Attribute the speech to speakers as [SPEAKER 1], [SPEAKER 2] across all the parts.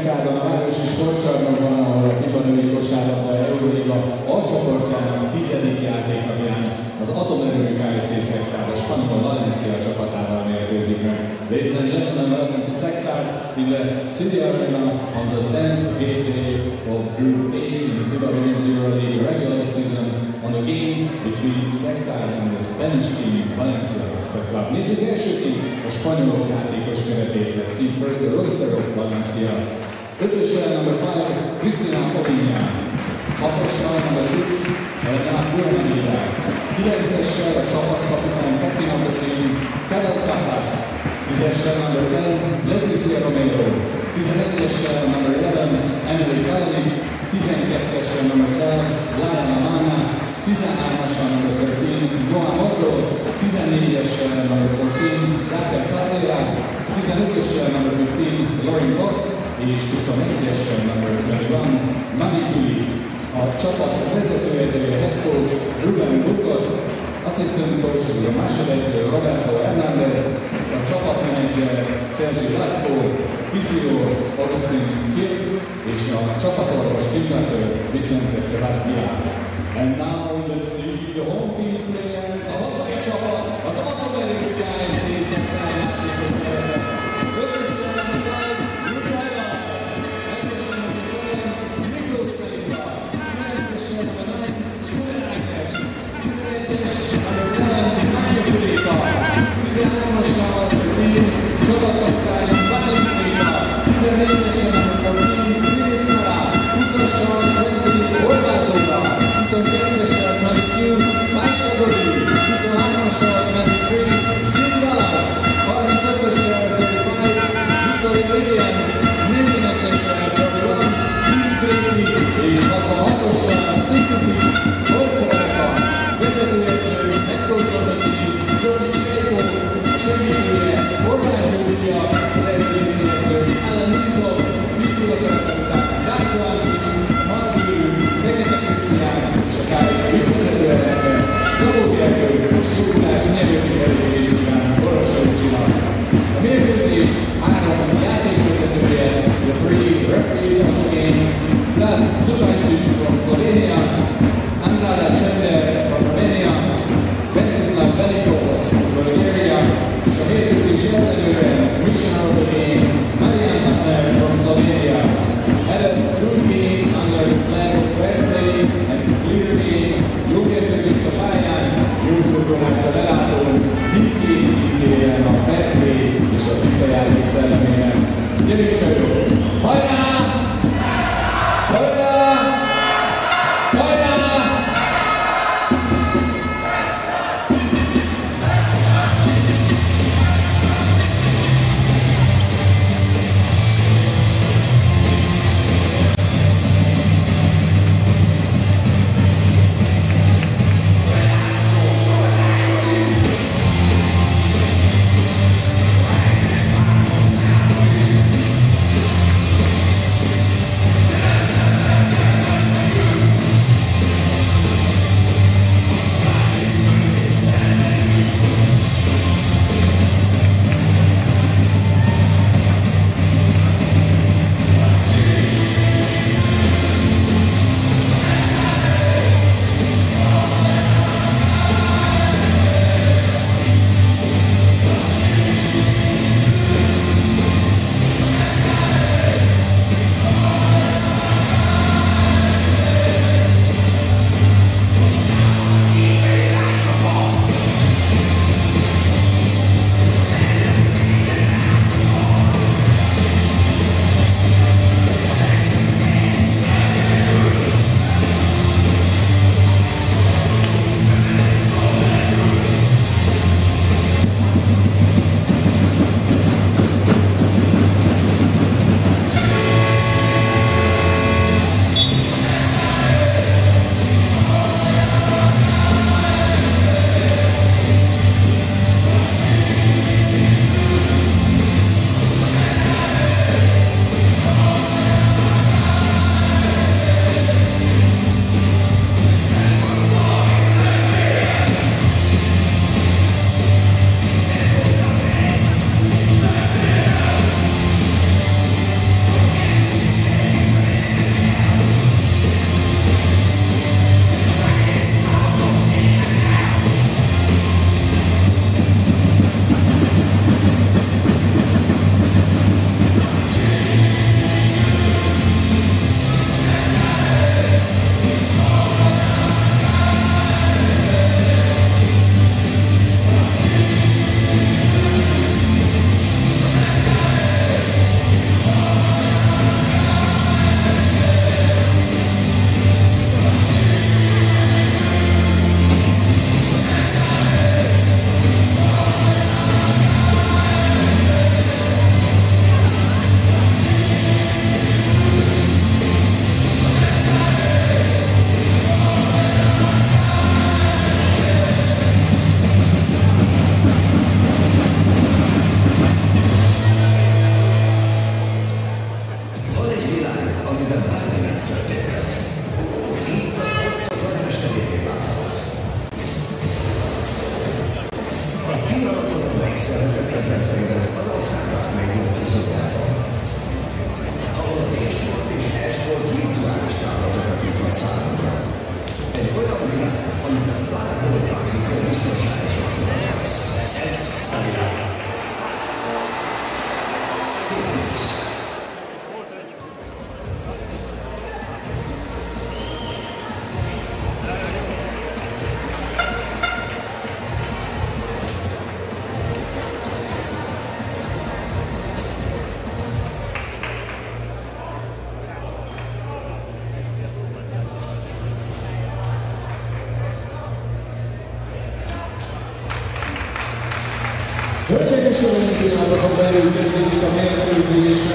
[SPEAKER 1] Obrigado, 11-es number 11, Emily Bellamy, 12-es number 12, Lara Mamana, 13-as number 13, Noah Mogro, 14-es number 14, Raquel Carrera, 15-es number 15, Lauren Box, és 21-es number 21, Mami Tuli. A csapat vezetőedzője, head coach Ruben Burgos, assistant coach az a másodedző Roberto Hernández, a csapatmenedzser Sergi László, fiziót Oroszlin Gibbs és a csapatorvos tipplető viszont Sebastian. And now let's see the home team's players, a hazai csapat, az Atomeri Guys pillanatokon belül kezdődik a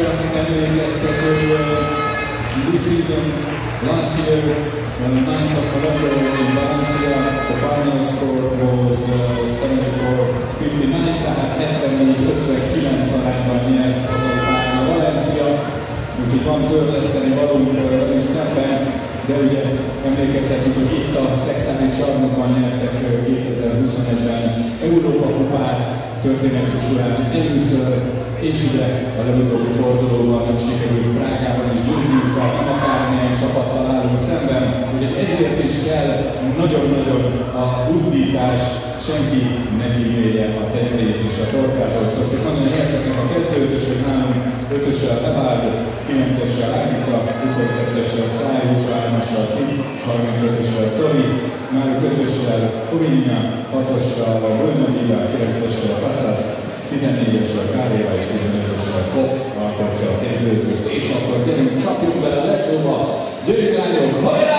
[SPEAKER 1] és ugye a legutóbbi fordulóban sikerült Prágában is győznünk, akármilyen csapattal állunk szemben, úgyhogy ezért is kell nagyon-nagyon a buzdítás, senki ne kímélje a tenyerét és a torkát, ahogy szoktuk mondani, érkeznek a kezdőötösök nálunk, ötössel Levárd, 9-essel Ágica, 22-essel Száj, 23-assal Szín, és 35-essel Tori, már 5-össel Kovinya, 6-ossal Bölnögivel, 9-essel Passzász, 14-essel Káréva és 15-essel Fox alkotja a kezdőtöst, és akkor gyerünk, csapjunk bele lecsóba, gyerünk lányok, hajrá!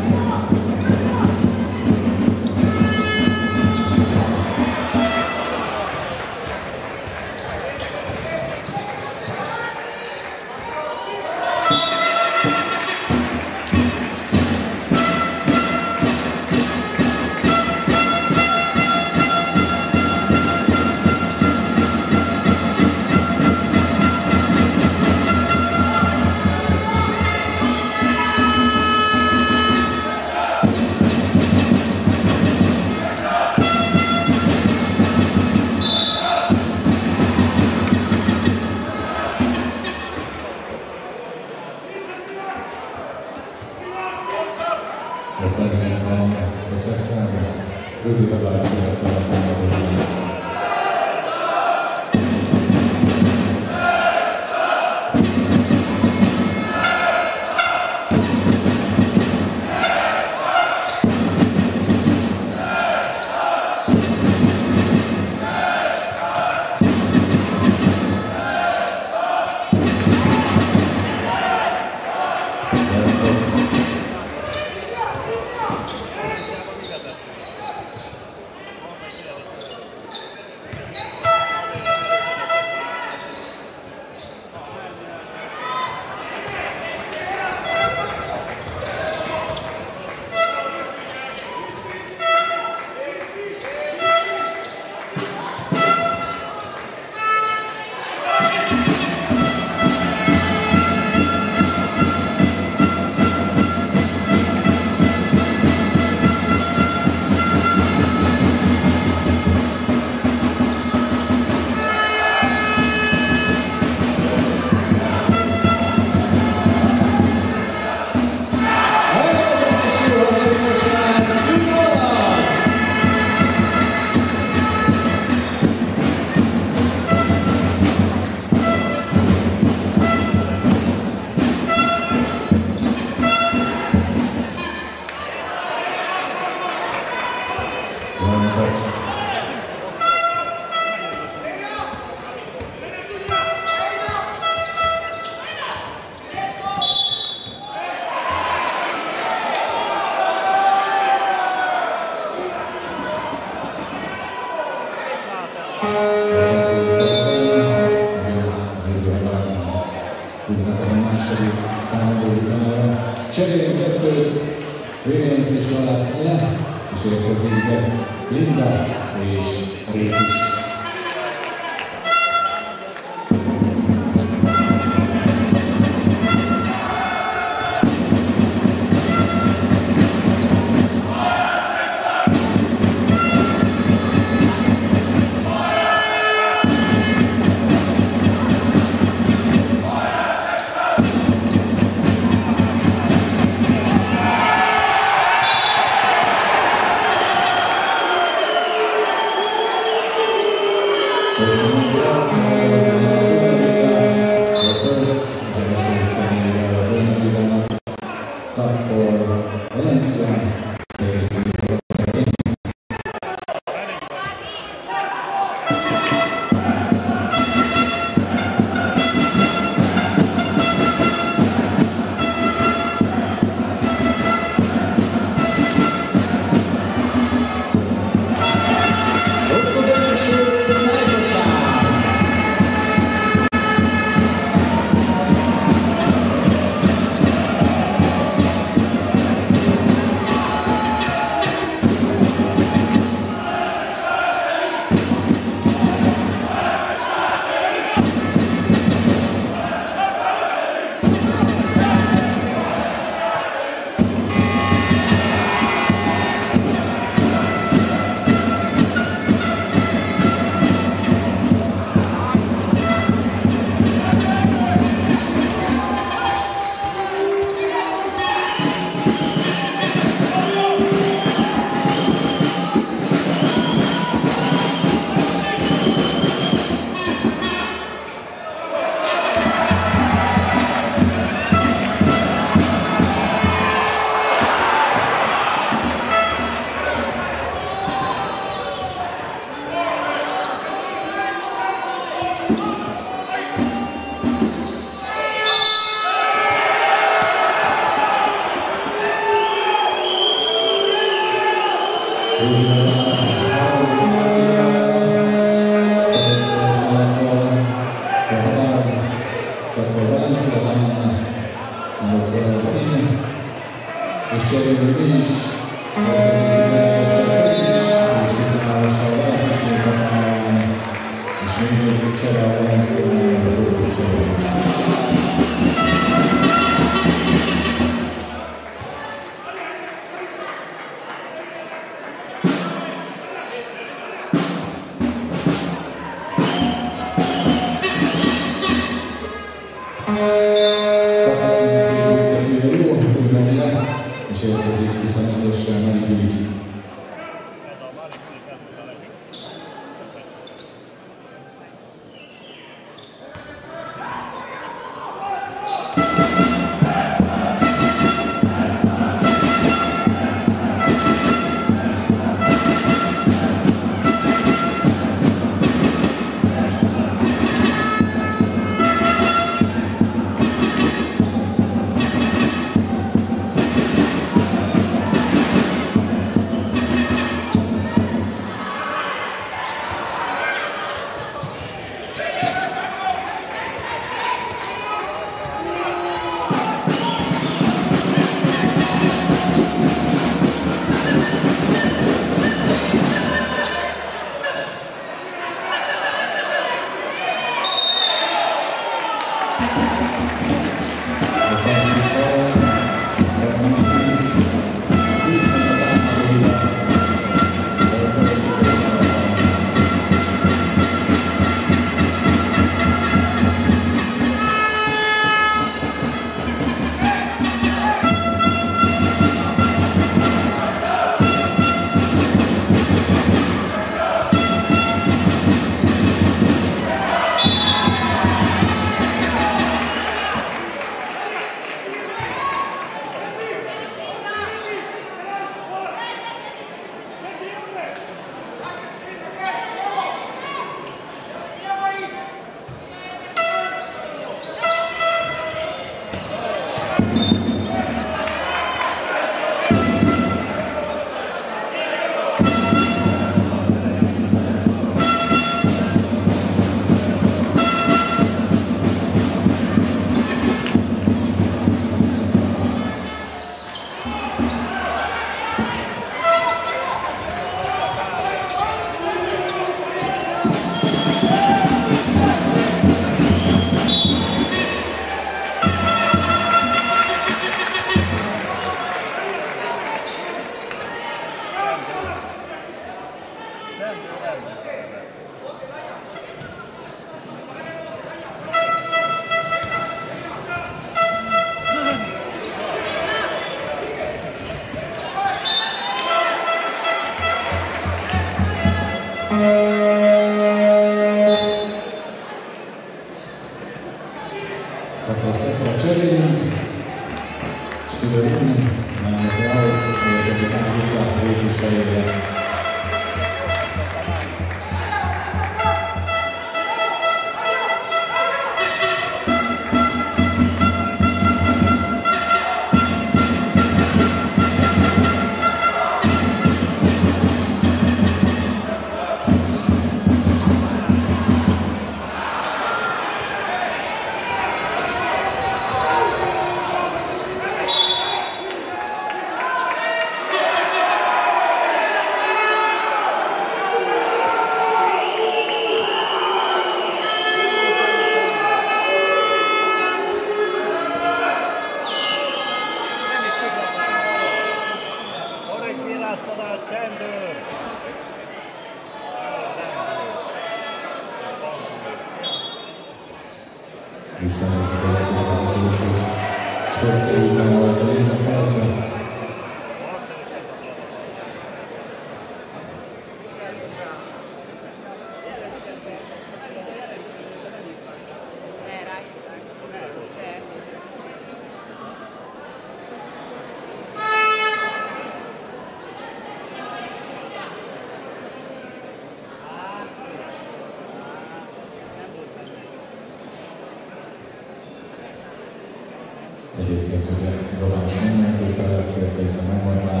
[SPEAKER 1] place. I might want to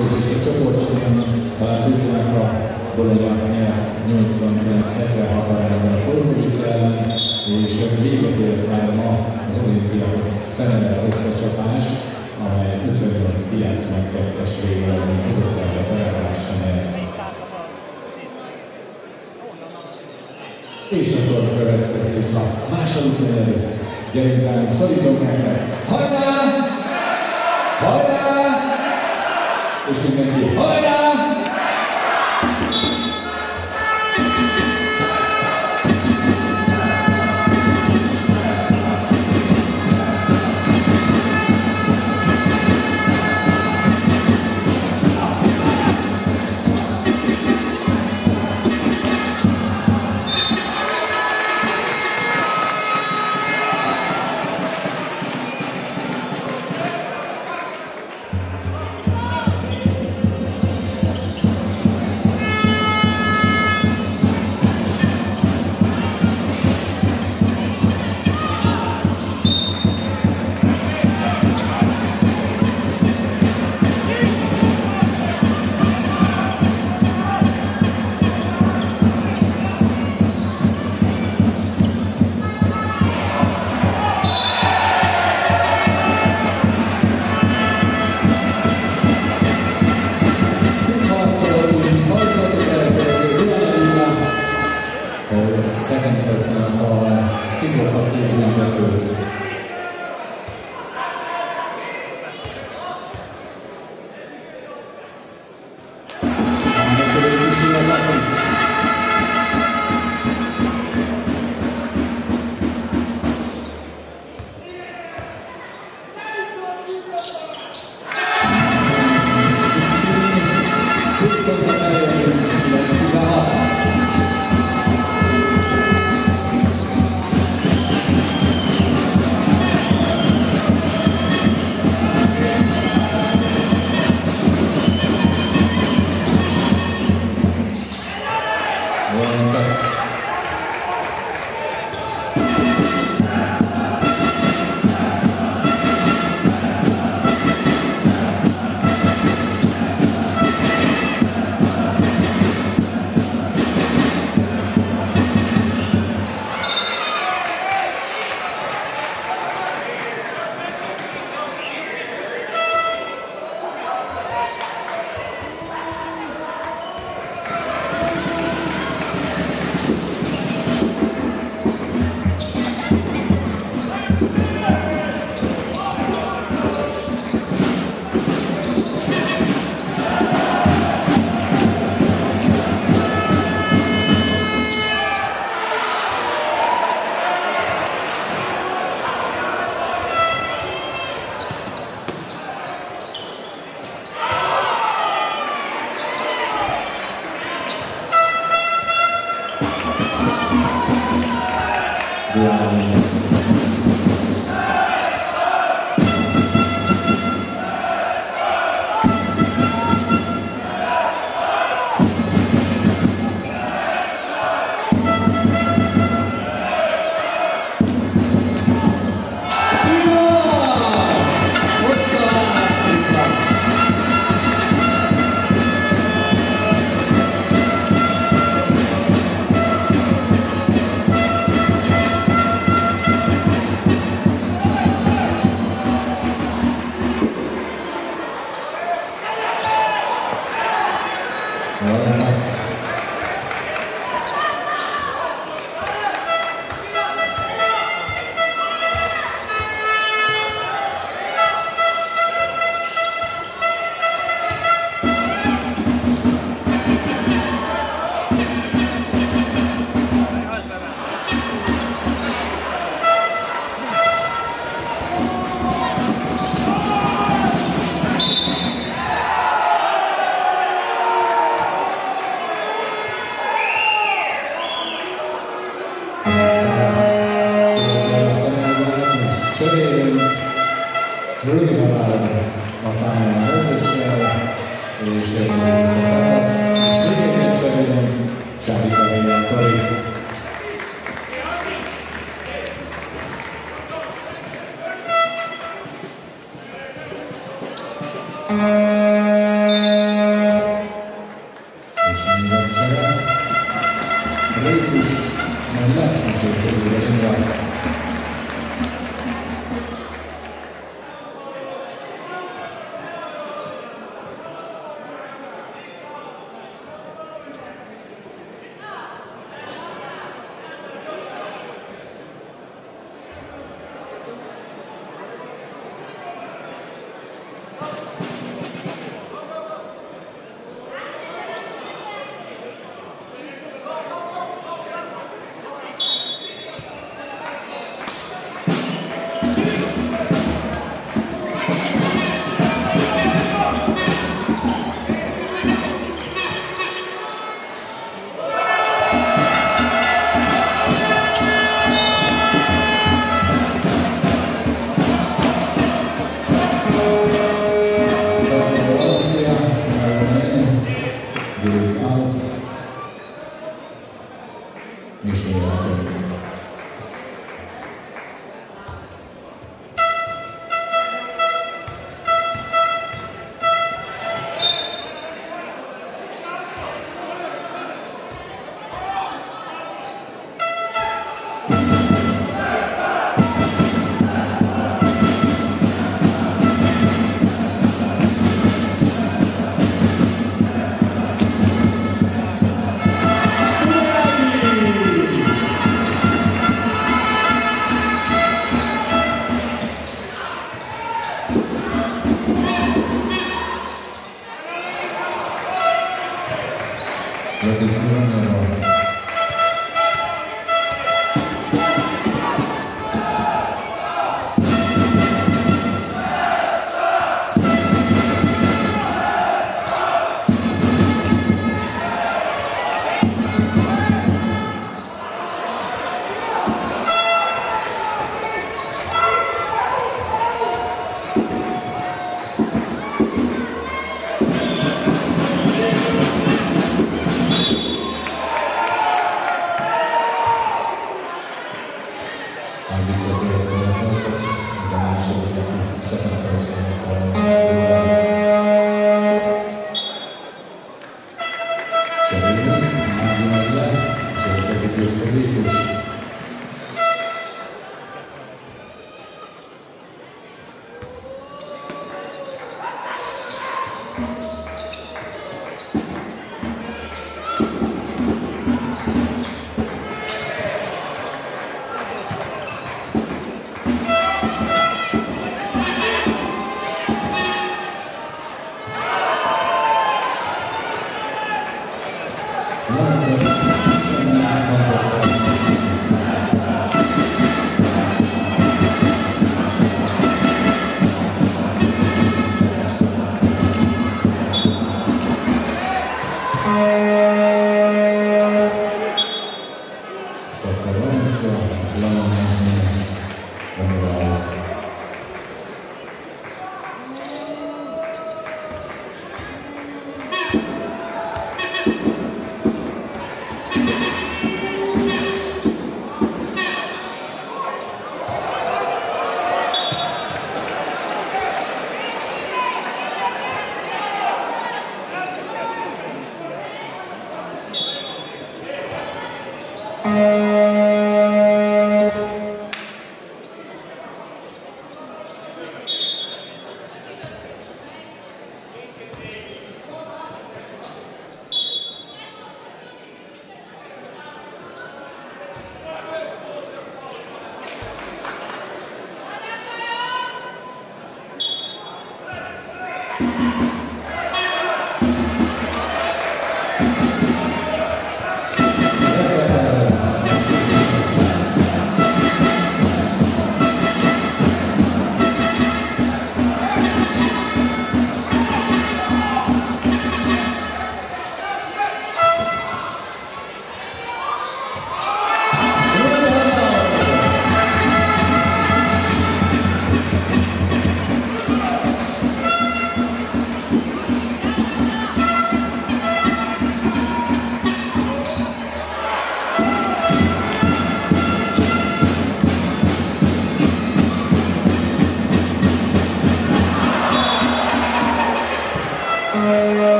[SPEAKER 1] a csoportokban a Bologna nyert 89-76 arányban a Polkovic ellen, és véget ért már ma az olimpiához Ferenel összecsapás, amely 58-92-es végeredményt hozott el a Ferenel sem nyert. És akkor következik a második negyed. Gyerünk ránk, szorítom nektek!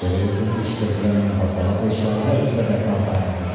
[SPEAKER 1] Cseréltünk is közben 66-osan, 70-ek a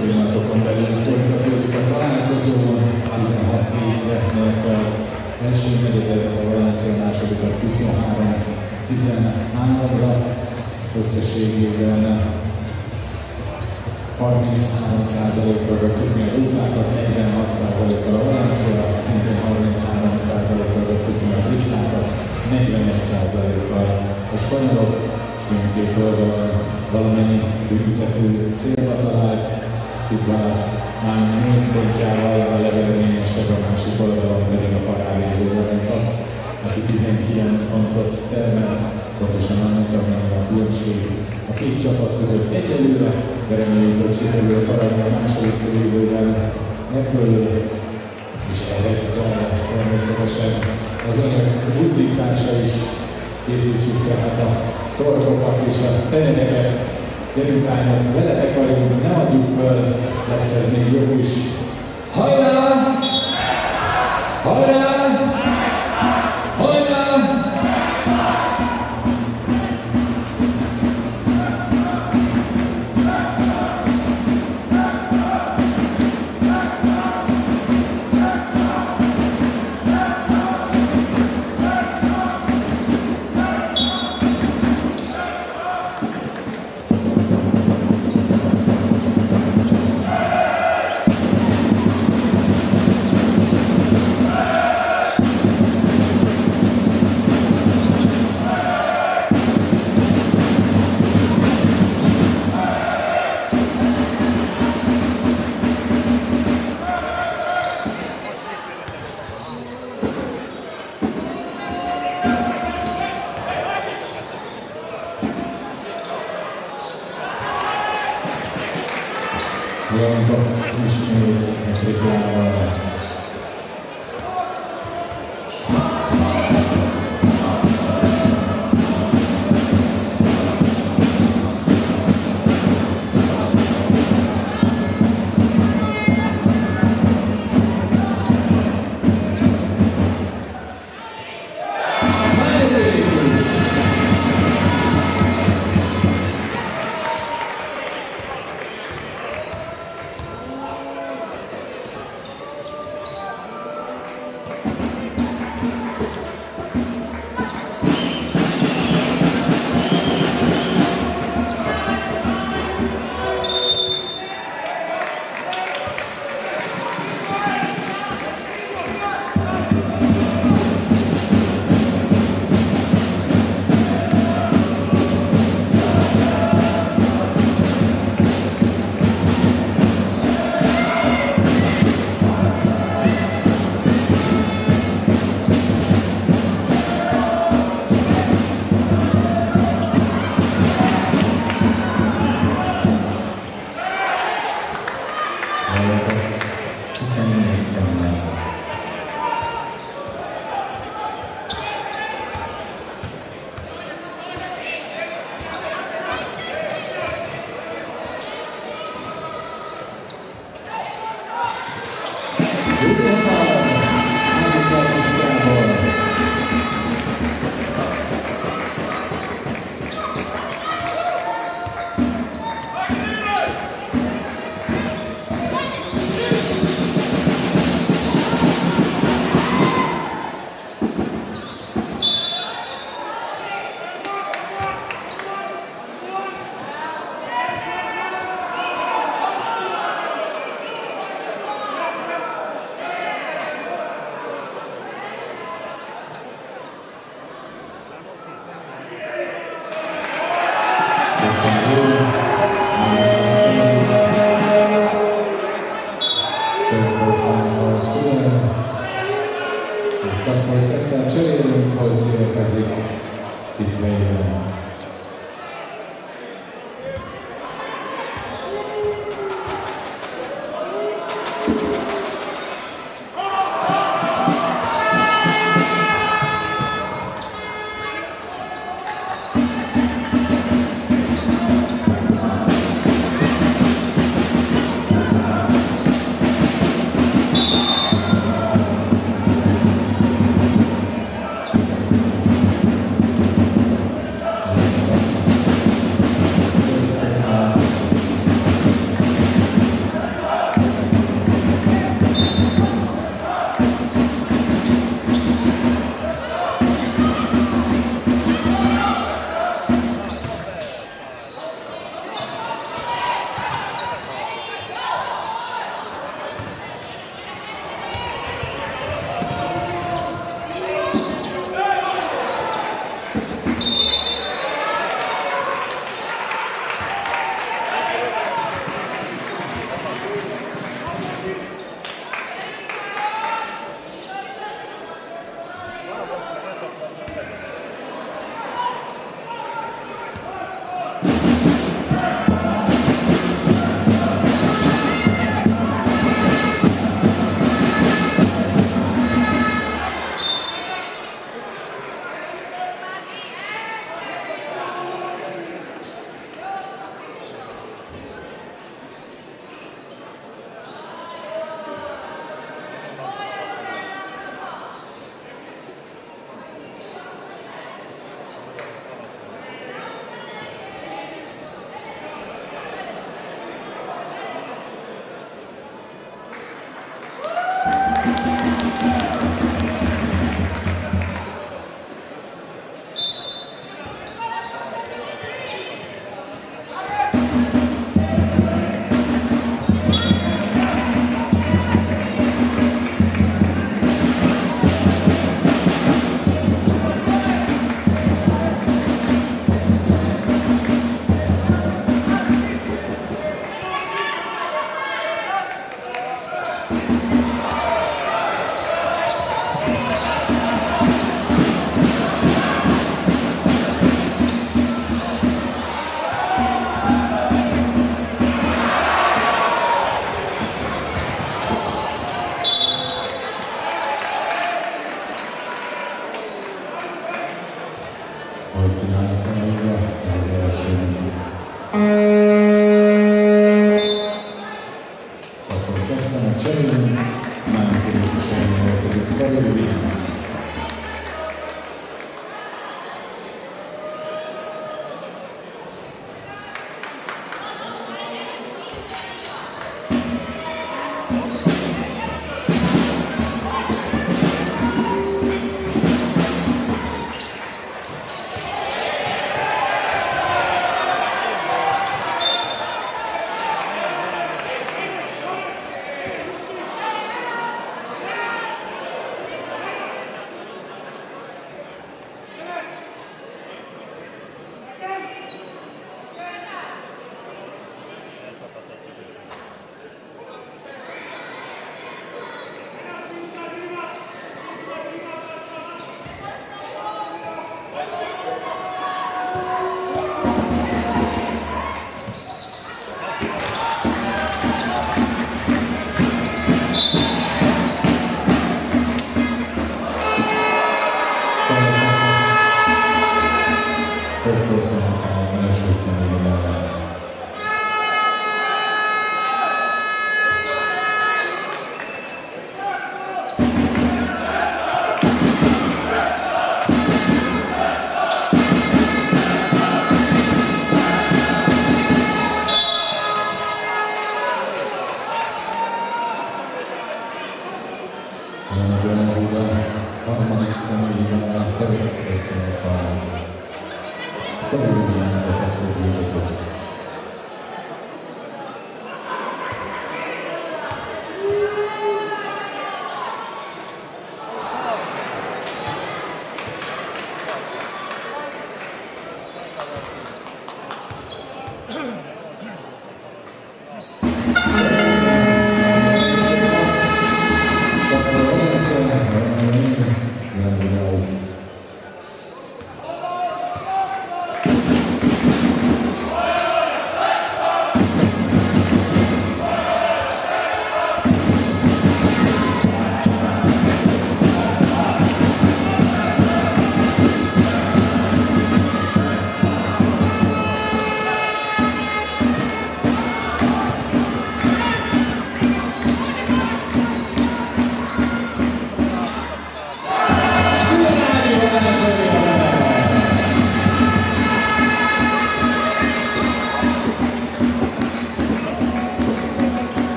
[SPEAKER 1] pillanatokon belül folytatódik a találkozó, 16 hétre nyerte az első negyedet, a Valencia másodikat 23-13-ra, összességében 33%-kal Sziklász már 8 pontjával a legeredményesebb, a másik oldalon pedig a parádézó Lorenkax, aki 19 pontot termelt, pontosan annak tagja a különbség. A két csapat között egyelőre, de reméljük, hogy sikerül faragni a második félidővel. Ebből, és ehhez kell természetesen az anyag buzdítása is. Készítsük tehát a torkokat és a tenyereket, lányok, veletek vagyunk, ne adjuk föl, lesz ez még jobb is. Hajrá! Hajrá!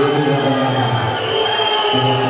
[SPEAKER 1] Terima kasih.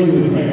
[SPEAKER 1] William Ray.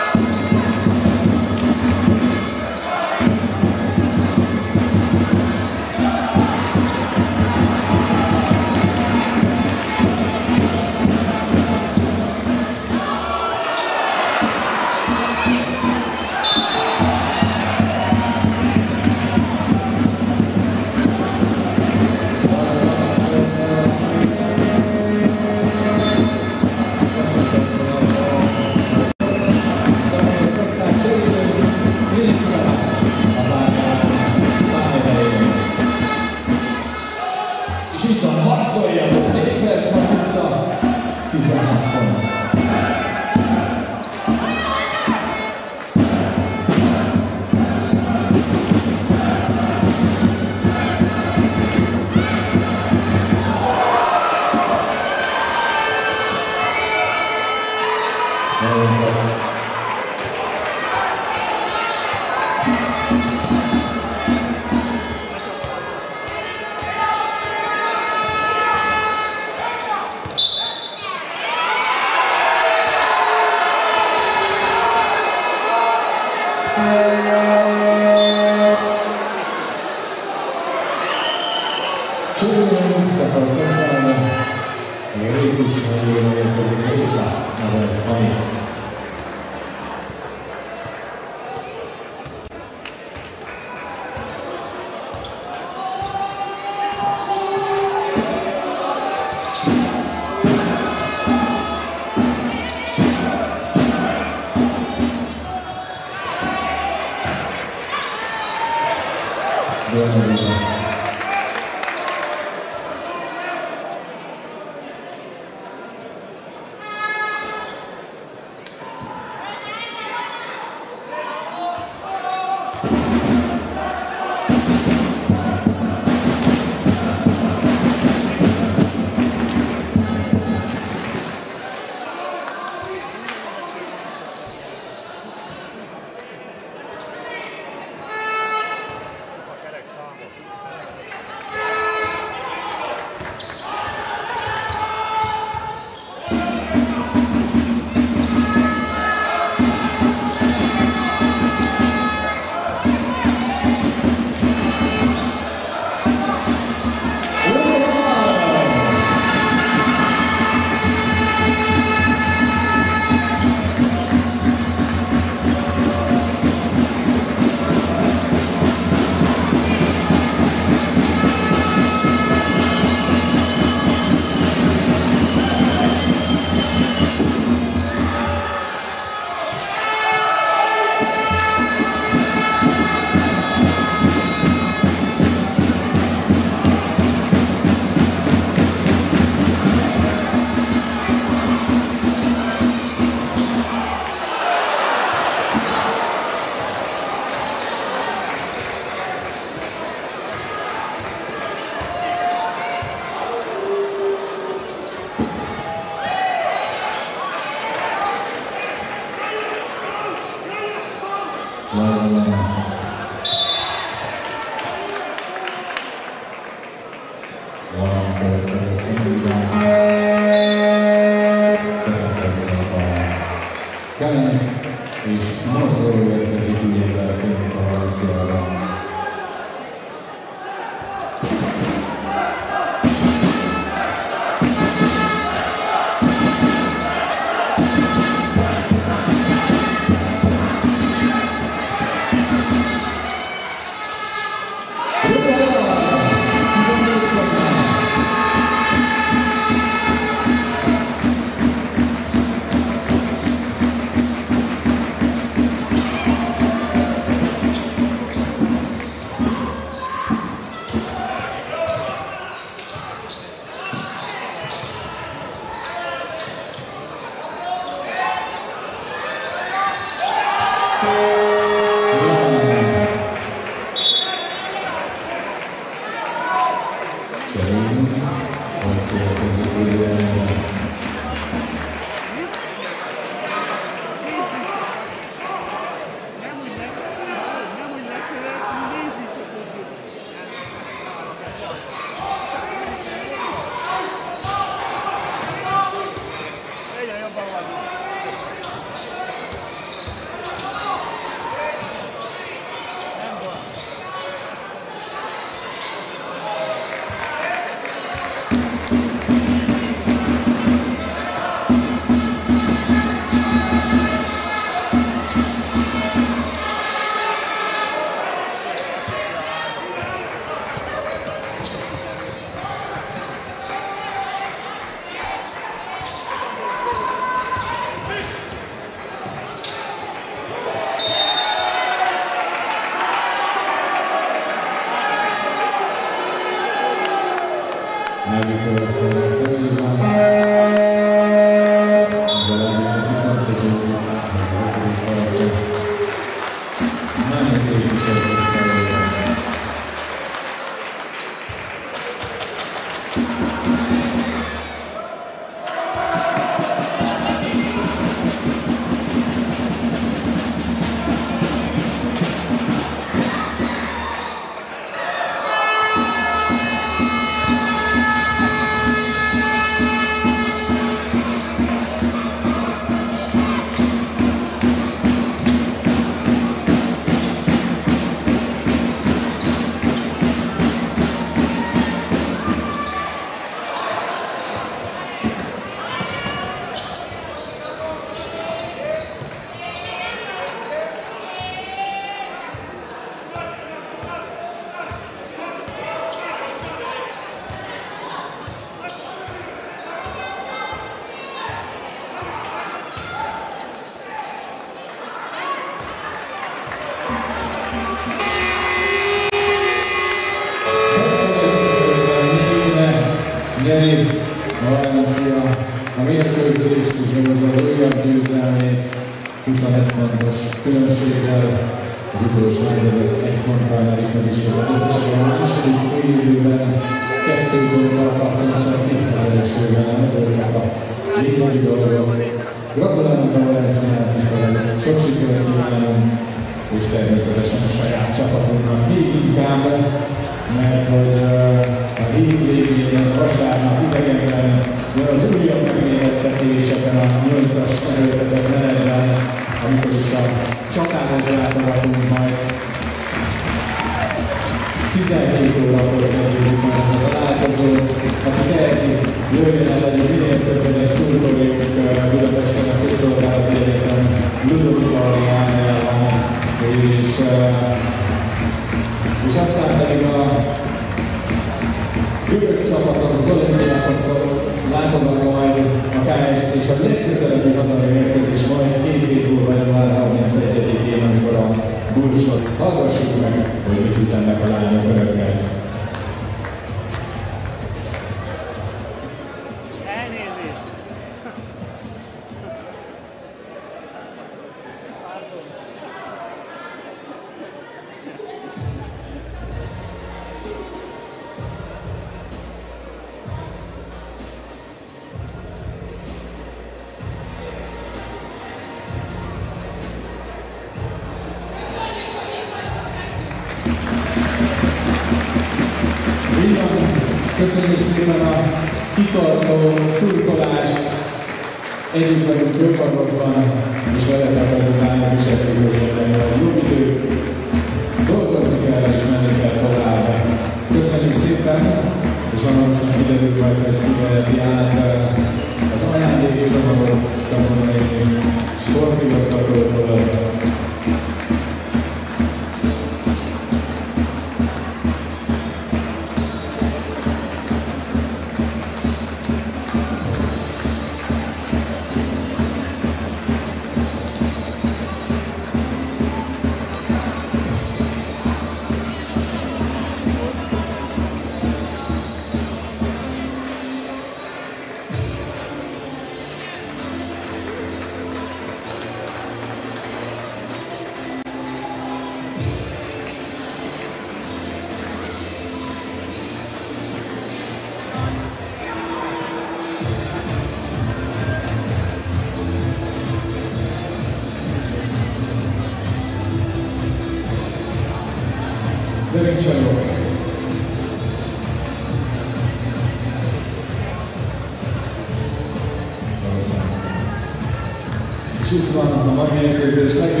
[SPEAKER 1] Thank you.